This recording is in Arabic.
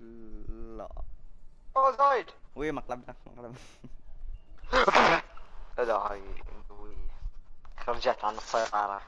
لا. Oh, اوه زايد وي مقلبنا مقلبنا لا هاي رجعت عن السيارة